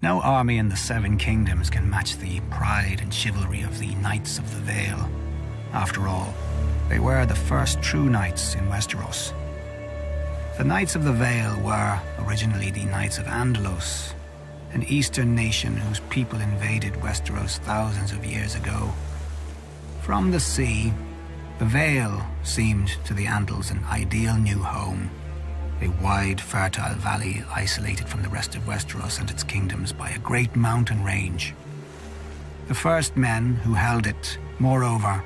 No army in the Seven Kingdoms can match the pride and chivalry of the Knights of the Vale. After all, they were the first true knights in Westeros. The Knights of the Vale were originally the Knights of Andalos, an eastern nation whose people invaded Westeros thousands of years ago. From the sea, the Vale seemed to the Andals an ideal new home a wide, fertile valley isolated from the rest of Westeros and its kingdoms by a great mountain range. The first men who held it, moreover,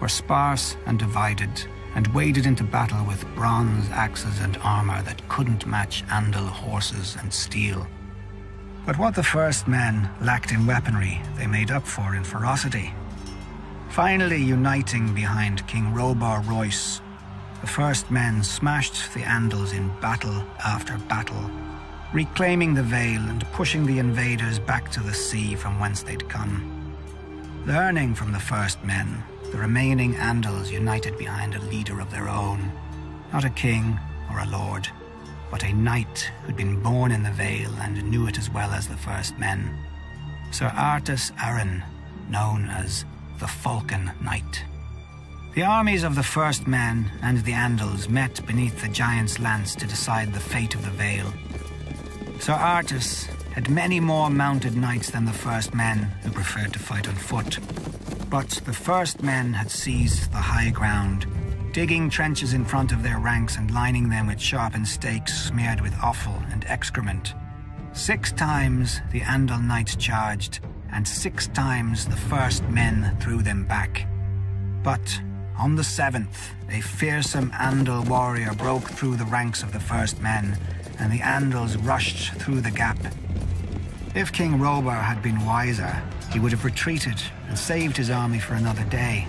were sparse and divided, and waded into battle with bronze axes and armor that couldn't match Andal horses and steel. But what the first men lacked in weaponry, they made up for in ferocity. Finally uniting behind King Robar Royce, the first men smashed the Andals in battle after battle, reclaiming the Vale and pushing the invaders back to the sea from whence they'd come. Learning from the first men, the remaining Andals united behind a leader of their own. Not a king or a lord, but a knight who'd been born in the Vale and knew it as well as the first men. Sir Artus Arryn, known as the Falcon Knight. The armies of the First Men and the Andals met beneath the Giant's Lance to decide the fate of the Vale. Sir Artus had many more mounted knights than the First Men, who preferred to fight on foot. But the First Men had seized the high ground, digging trenches in front of their ranks and lining them with sharpened stakes smeared with offal and excrement. Six times the Andal knights charged, and six times the First Men threw them back. But on the seventh, a fearsome Andal warrior broke through the ranks of the first men, and the Andals rushed through the gap. If King Robar had been wiser, he would have retreated and saved his army for another day.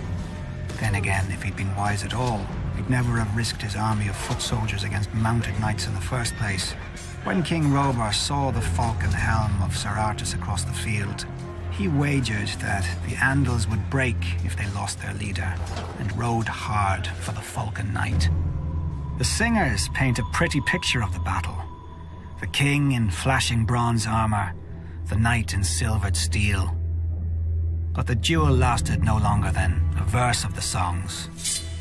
Then again, if he'd been wise at all, he'd never have risked his army of foot soldiers against mounted knights in the first place. When King Robar saw the falcon helm of Sir Artus across the field, he wagered that the Andals would break if they lost their leader, and rode hard for the Falcon Knight. The singers paint a pretty picture of the battle. The king in flashing bronze armor, the knight in silvered steel. But the duel lasted no longer than a verse of the songs.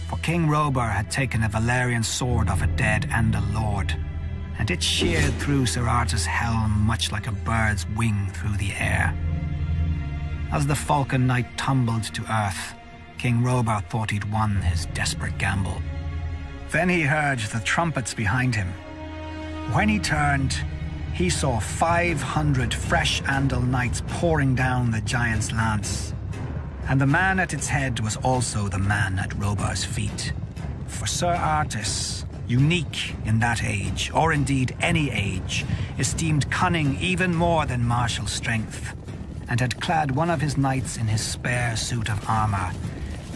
For King Robar had taken a Valyrian sword off a dead Andal lord, and it sheared through Sir Artus' helm much like a bird's wing through the air. As the Falcon Knight tumbled to earth, King Robar thought he'd won his desperate gamble. Then he heard the trumpets behind him. When he turned, he saw 500 fresh Andal knights pouring down the giant's lance. And the man at its head was also the man at Robar's feet. For Sir Artus, unique in that age, or indeed any age, esteemed cunning even more than martial strength and had clad one of his knights in his spare suit of armor,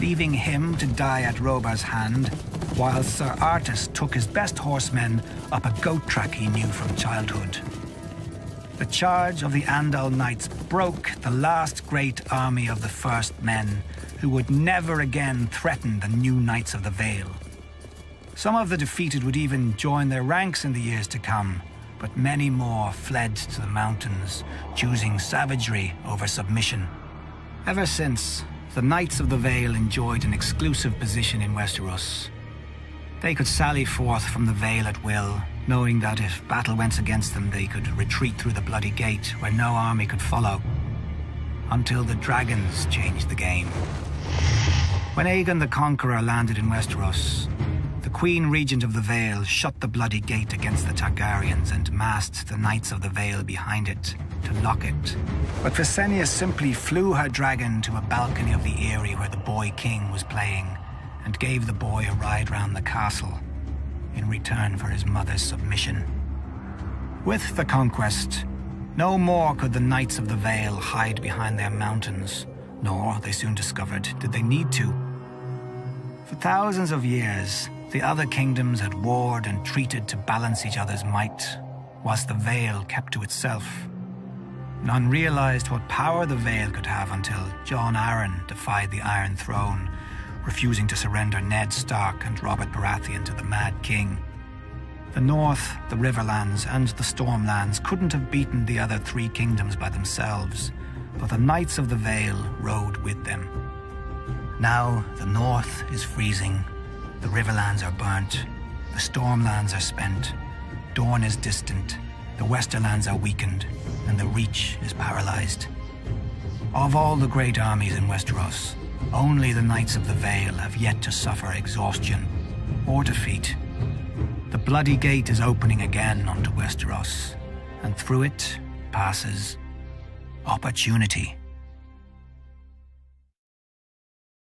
leaving him to die at Robar's hand, while Sir Artus took his best horsemen up a goat track he knew from childhood. The charge of the Andal Knights broke the last great army of the First Men, who would never again threaten the new Knights of the Vale. Some of the defeated would even join their ranks in the years to come, but many more fled to the mountains, choosing savagery over submission. Ever since, the Knights of the Vale enjoyed an exclusive position in Westeros. They could sally forth from the Vale at will, knowing that if battle went against them, they could retreat through the Bloody Gate, where no army could follow. Until the dragons changed the game. When Aegon the Conqueror landed in Westeros, Queen Regent of the Vale shut the Bloody Gate against the Targaryens and massed the Knights of the Vale behind it to lock it. But Visenya simply flew her dragon to a balcony of the Eyrie where the boy king was playing and gave the boy a ride round the castle in return for his mother's submission. With the conquest, no more could the Knights of the Vale hide behind their mountains, nor, they soon discovered, did they need to. For thousands of years, the other kingdoms had warred and treated to balance each other's might, whilst the Vale kept to itself. None realized what power the Vale could have until Jon Arryn defied the Iron Throne, refusing to surrender Ned Stark and Robert Baratheon to the Mad King. The North, the Riverlands, and the Stormlands couldn't have beaten the other three kingdoms by themselves, but the Knights of the Vale rode with them. Now the North is freezing, the Riverlands are burnt, the Stormlands are spent, Dorne is distant, the Westerlands are weakened, and the Reach is paralyzed. Of all the great armies in Westeros, only the Knights of the Vale have yet to suffer exhaustion or defeat. The Bloody Gate is opening again onto Westeros, and through it passes opportunity.